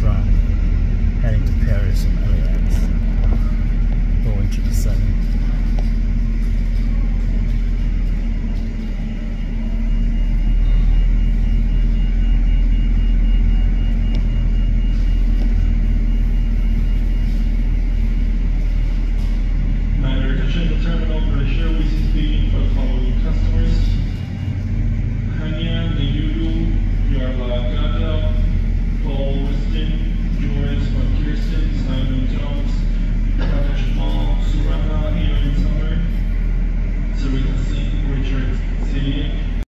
That's.